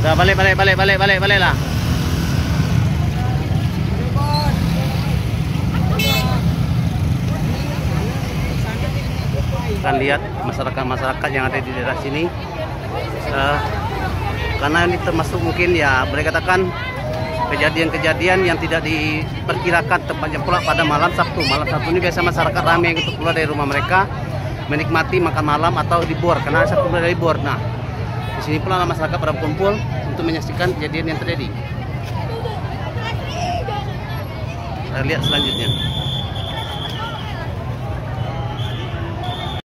balik balik balik balik balik balik lah. Akan lihat masyarakat-masyarakat yang ada di daerah sini. Eh, karena ini termasuk mungkin ya boleh katakan kejadian-kejadian yang tidak diperkirakan tempatnya pula pada malam Sabtu. Malam Sabtu ini biasa masyarakat ramai untuk keluar dari rumah mereka menikmati makan malam atau di karena Sabtu dari bor. Nah, di sini pula masyarakat pada kumpul untuk menyaksikan kejadian yang terjadi. Kita lihat selanjutnya.